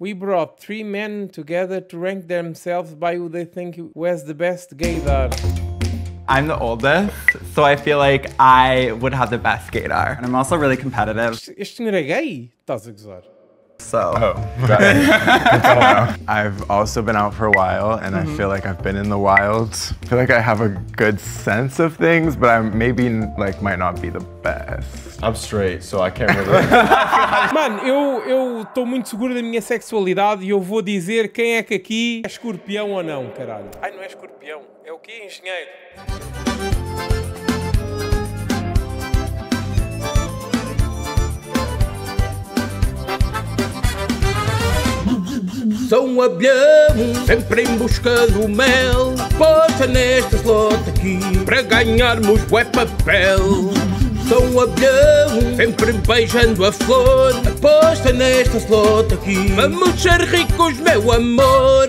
We brought three men together to rank themselves by who they think who has the best gaydar. I'm the oldest, so I feel like I would have the best gaydar. And I'm also really competitive, Este- senhor é gay? Estás a gozar? So. Oh, got it. I've also been out for a while, and I mm-hmm. feel like I've been in the wild. I feel like I have a good sense of things, but I maybe like might not be the best. I'm straight, so I can't really. Mano, eu eu estou muito seguro da minha sexualidade e eu vou dizer quem é que aqui é escorpião ou não, caralho. Ai, não é escorpião. É o quê, engenheiro? Sou um avião, sempre em busca do mel. Aposta nesta slot aqui, para ganharmos bué papel. Sou um avião, sempre beijando a flor. Aposta nesta slot aqui, vamos ser ricos, meu amor.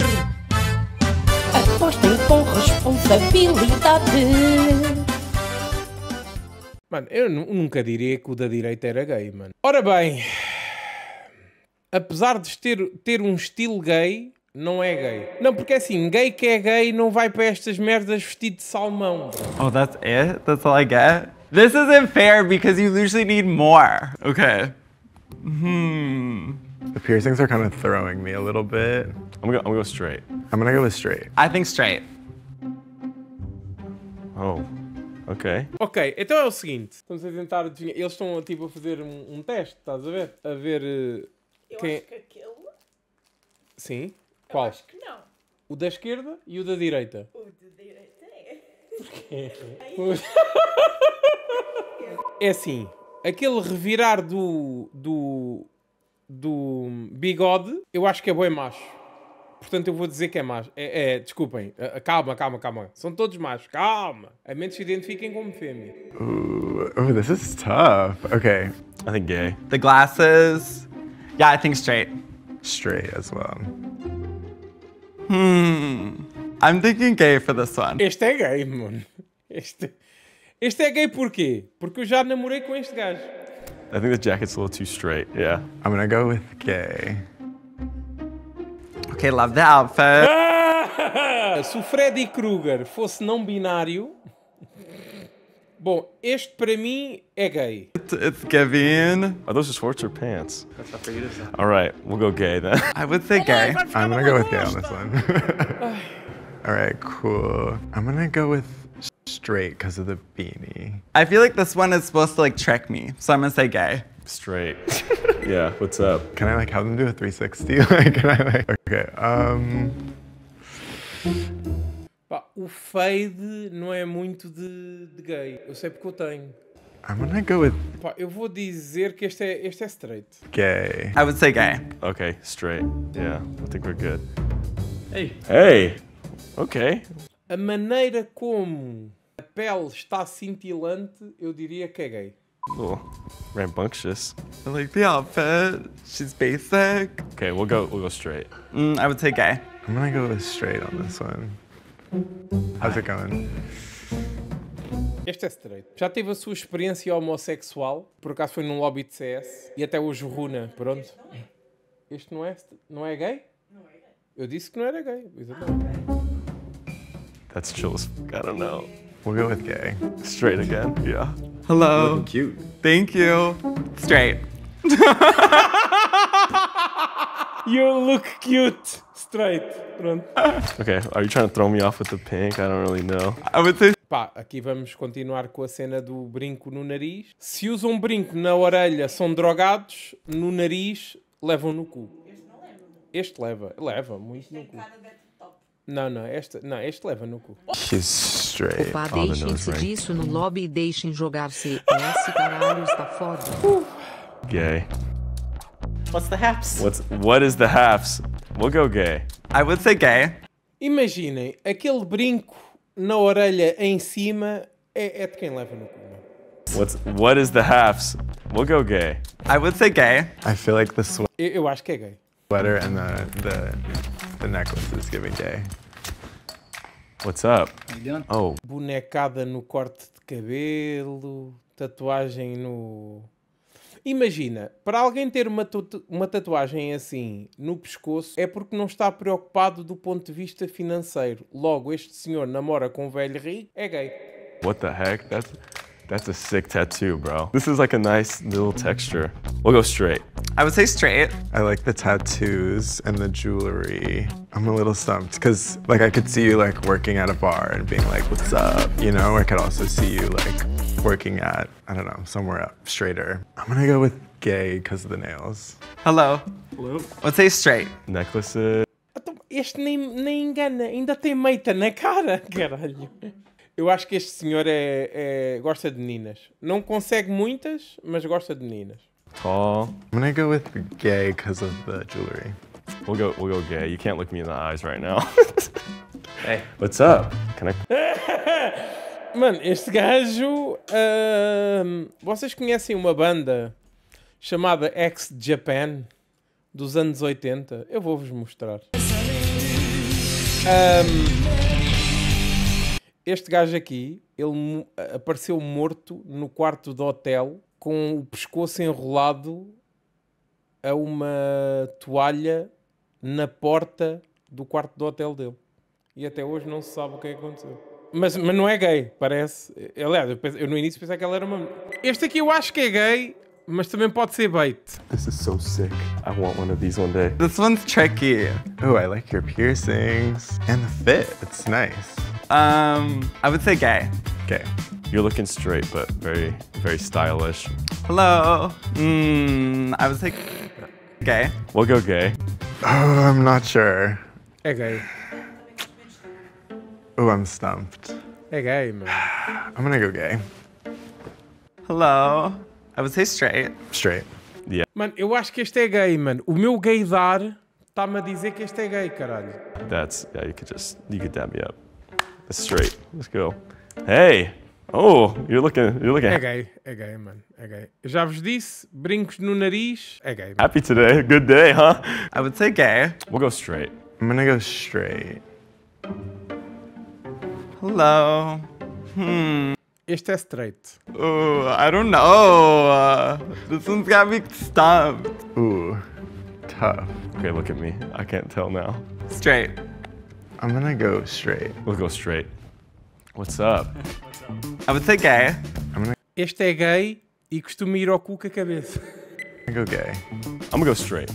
Apostem com responsabilidade. Mano, eu nu- nunca diria que o da direita era gay, mano. Ora bem, apesar de ter, ter um estilo gay, não é gay. Não, porque assim, gay que é gay não vai para estas merdas vestido de salmão. bro. Oh, that's it? That's all I get? This isn't fair because you usually need more. Okay. Hmm. The piercings are kind of throwing me a little bit. I'm gonna, I'm gonna go straight. I'm gonna go with straight. I think straight. Oh, okay. Ok, então é o seguinte, estamos a tentar adivinhar. Eles estão tipo a fazer um, um teste, estás a ver? A ver eh, quem. que aquele. Sim? Qual? Acho que não. O da esquerda e o da direita. O de direita é. É assim, aquele revirar do. do. do bigode, eu acho que é boi macho. Portanto, eu vou dizer que é macho. É, é, desculpem. Ah, Calma, calma, calma. São todos machos. Calma. A menos se identifiquem como fêmea. Ooh, oh, this is tough. Okay, I think gay. The glasses. Yeah, I think straight. straight as well. Hmm. I'm thinking gay for this one. Este é gay, mano. Este, este é gay porquê? Porque eu já namorei com este gajo. I think the jacket's a little too straight. Yeah. I'm gonna go with gay. Okay, love the outfit. Ah, Se o Freddy Krueger fosse não binário. Bom, este para mim é gay. It's giving. Are those just shorts or pants? That's up for you to say. All right, we'll go gay then. I would say gay. I'm gonna go with gay on this one. All right, cool. I'm gonna go with straight because of the beanie. I feel like this one is supposed to like trick me, so I'm gonna say gay. Straight. yeah. What's up? Can I like have them do a 360? like, can I like? Okay. Um. O fade não é muito de, de gay. Eu sei porque eu tenho. I'm gonna go with Pá, eu vou dizer que este é, este é straight. gay. I would say gay. Okay, straight. Yeah, I think we're good. Ei. Hey. Okay. A maneira como a pele está cintilante, eu diria que é gay. A little rambunctious. I like the outfit. She's basic. Okay, we'll go. We'll go straight. Mm, I would say gay. I'm gonna go with straight on this one. How's it going? Este é straight. Já teve a sua experiência homossexual? Por acaso foi num lobby de CS? E até hoje Runa, pronto. Este não é, não é gay? Não é gay. Eu disse que não era gay. Exatamente. That's chill as. I don't know. We'll go with gay. Straight again. Yeah. Hello. Cute. Thank you. Straight. You look cute. Straight. Pronto. Okay. Are you trying to throw me off with the pink? I don't really know. I would say Pá, aqui vamos continuar com a cena do brinco no nariz. Se usam brinco na orelha, são drogados. No nariz, levam no cu. Este leva. Leva muito no cu. Não, não, este, não, este leva no cu. He's straight. Opa, the deixem-se disso no lobby e deixem jogar CS, caralho, está foda. Gay. what's the haps? What's what is the halves? We'll go gay. I would say gay. Imaginem, aquele brinco na orelha em cima é, é de quem leva no cu. What's what is the halves? We'll go gay. I would say gay. I feel like the Eu, eu acho que é gay. sweater and the the the necklace is giving gay. What's up? Oh, Bonecada no corte de cabelo, tatuagem no. Imagina, para alguém ter uma, uma tatuagem assim no pescoço é porque não está preocupado do ponto de vista financeiro. Logo, este senhor namora com um velho rico, é gay. What the heck? That's that's a sick tattoo, bro. This is like a nice little texture. We'll go straight. I would say straight. I like the tattoos and the jewelry. I'm a little stumped because, like, I could see you like working at a bar and being like, "What's up?" You know. I could also see you like working at I don't know somewhere up straighter. I'm gonna go with gay because of the nails. Hello. Hello. Let's say straight. Necklaces. Então, Este nem, nem engana, ainda tem meita na cara, caralho. Eu acho que este senhor é, é- gosta de meninas. Não consegue muitas, mas gosta de meninas. Tall. I'm gonna go with gay because of the jewelry. We'll go we'll go gay. You can't look me in the eyes right now. hey, what's up? Can I Mano, este gajo. ahm, vocês conhecem uma banda chamada X Japan dos anos 80? Eu vou-vos mostrar. Ahm, este gajo aqui, ele apareceu morto no quarto do hotel com o pescoço enrolado a uma toalha na porta do quarto do hotel dele. E até hoje não se sabe o que é que aconteceu. Mas, mas não é gay, parece. Aliás, eu, pensei- eu no início pensei que ela era uma. Este aqui eu acho que é gay, mas também pode ser bait. This is so sick. I want one of these one day. This one's tricky. Oh, I like your piercings and the fit. It's nice. Um, I would say gay. Okay. You're looking straight, but very very stylish. Hello. Mm, I would say gay. We'll go gay. Oh, I'm not sure. É gay. Oh, I'm stumped. É gay, mano. I'm gonna go gay. Hello. I would say straight. Straight. Mano, eu acho que este é gay, mano. O meu gaydar está-me a dizer que este é gay, caralho. That's yeah. You could just you could dab me up. That's straight. Let's go. Hey. Oh, you're looking you're looking É gay, é gay, mano. É gay. Eu já vos disse, brincos no nariz, é gay. mano. happy today. Good day, huh? I would say gay. We'll go straight. I'm gonna go straight. Hello. Hmm. Este é straight. Oh, I don't know. Uh, this one's got me stumped. Ooh, tough. Okay, look at me. I can't tell now. Straight. I'm gonna go straight. We'll go straight. What's up? I would say gay. I'm Este é gay e costuma ir ao cu com a cabeça. I'm gonna go gay. I'm gonna go straight.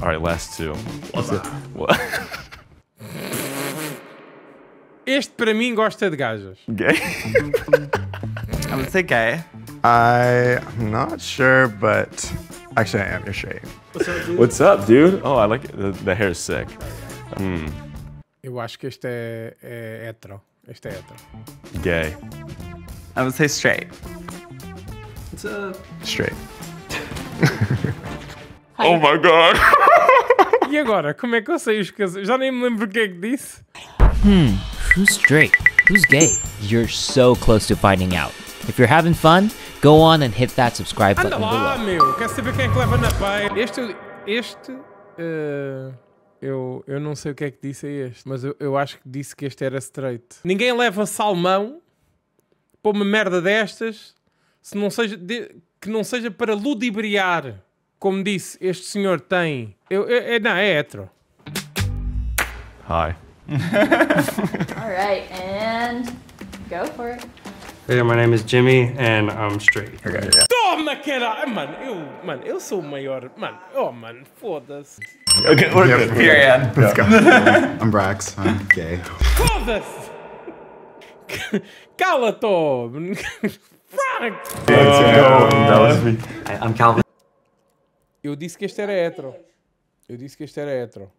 All right, last two. What's it? What? Este para mim gosta de gajas. Gay? I would say gay. I'm not sure, but actually, I am. You're straight. What's up, dude? Oh, I like it. The, the hair's sick. Eu acho que este é, é hetero. Este é hetero. Gay. I would say straight. Straight. Oh my god. E agora, como é que eu sei os casais? Já nem me lembro o que é que disse. Who's straight? Who's gay? You're so close to finding out. If you're having fun, go on and hit that subscribe Anda button lá, below. meu. Quer saber quem é que leva na peia? Este, este, eh, eu, eu não sei o que é que disse a este, mas eu, eu acho que disse que este era straight. Ninguém leva salmão para uma merda destas se não seja de- que não seja para ludibriar. Como disse, este senhor tem. Eu, eu- é- não, é hetero. Hi. All right, and go for it. Hey, my name is Jimmy, and I'm straight. Okay. Toma, caralho! Mano, eu, mano, eu sou o maior. Mano, oh, mano, foda-se. Okay, we're good. Period. Let's go. I'm Brax. I'm gay. Foda-se! Cala-te! ó. Frank! That was me. I'm Calvin, Eu disse que este era hetero. Eu disse que este era hetero.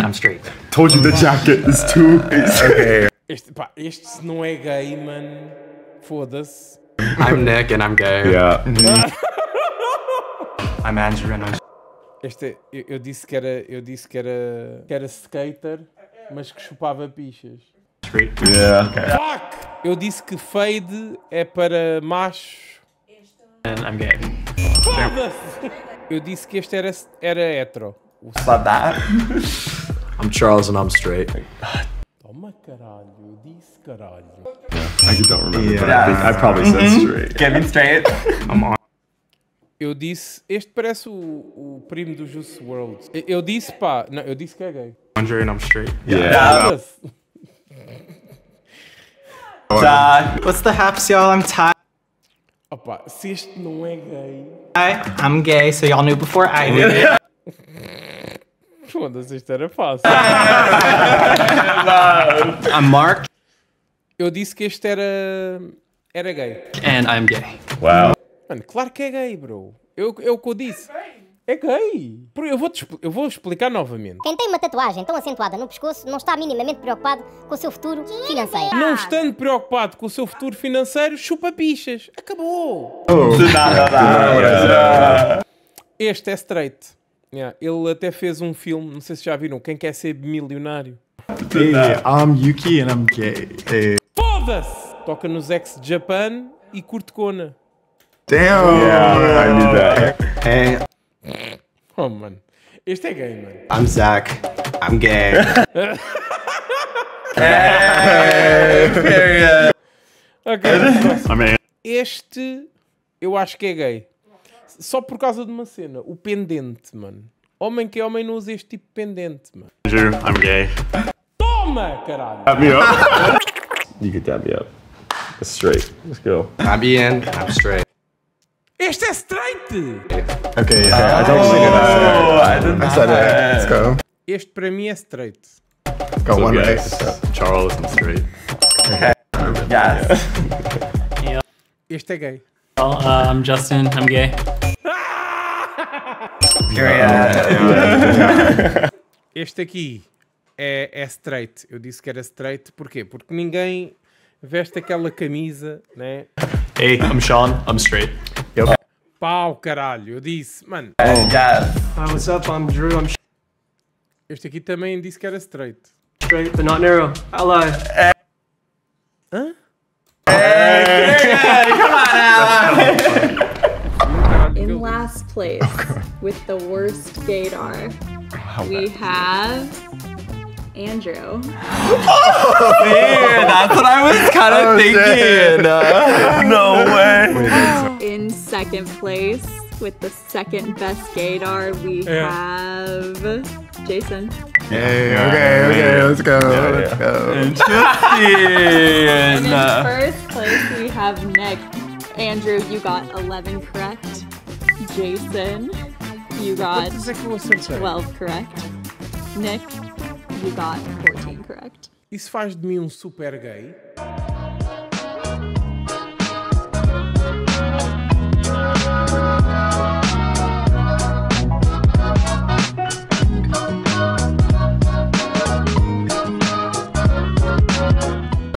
I'm straight. Told you the jacket is too. Okay. Este, pá, este se não é gay, mano. Foda-se. I'm Nick, and I'm gay. Yeah. I'm Andrew, and I'm Este, eu, eu disse que era, eu disse que era, que era skater, mas que chupava pichas. straight. Yeah. Fuck! Eu disse que fade é para machos. And I'm gay. Foda-se! Eu disse que este era, era hetero. O that. I'm Charles and I'm straight. Toma caralho, eu disse caralho. I don't remember, but Yeah. I think I probably said mm-hmm. straight. Gay means straight. I'm on. Eu disse. Este parece o, o primo do Juice World. Eu- Eu disse, pá. Não, eu disse que é gay. Andre and I'm straight. Foda-se. What's the haps, y'all? I'm Ty. Opa, se este não é gay. I'm gay, so y'all knew before I did it. Foda-se, isto era fácil. I'm Mark Eu disse que este era. Era gay. and I'm gay. Wow. Mano, claro que é gay, bro. Eu, eu que eu disse. É gay. Bro, Eu vou, eu vou explicar novamente. Quem tem uma tatuagem tão acentuada no pescoço não está minimamente preocupado com o seu futuro financeiro. Não estando preocupado com o seu futuro financeiro, chupa pichas. Acabou. Este é straight. Yeah, Ele até fez um filme, não sei se já viram, Quem Quer Ser Milionário. Hey, I'm Yuki and I'm gay. Hey. Foda-se! Toca nos ex Japan e curte Kona. Damn. Yeah, I knew that. Hey, Oh, mano. Este é gay, mano. I'm Zach. I'm gay. Ok, I mean, Este eu acho que é gay. Só por causa de uma cena. O pendente, mano. Homem que é homem não usa este tipo de pendente, mano. Andrew, I'm gay. Toma, caralho! Dab me up. you could dab me up. That's straight. Let's go. I'm Ian. I'm straight. Este é straight! Okay, yeah. I don't think Oh, I did I said it. Let's go. Este para mim é straight. Got So one right. guys, Charles, I'm straight. Yes. Este é gay. Well, uh, I'm Justin. I'm gay. Este aqui é, é straight. Eu disse que era straight. Porquê? Porque ninguém veste aquela camisa, né? Hey, I'm Sean. I'm straight. Pau, caralho. Eu disse, mano. Yes. Hi, what's up? I'm Drew. I'm Este aqui também disse que era straight. straight, but not narrow. I lied. Hã? In last place, with the worst gaydar, we have Andrew. Oh, yeah, that's what I was kind of oh, thinking. no way. In second place, with the second best gaydar, we Yeah. have Jason. Hey, okay, okay, let's go. Let's go. And Interesting. in first place, we have Nick. Andrew, you got 11 correct. Jason, you got Quantos é que eu acertei? 12 correct. Nick, you got 14 correct. Isso faz de mim um super gay?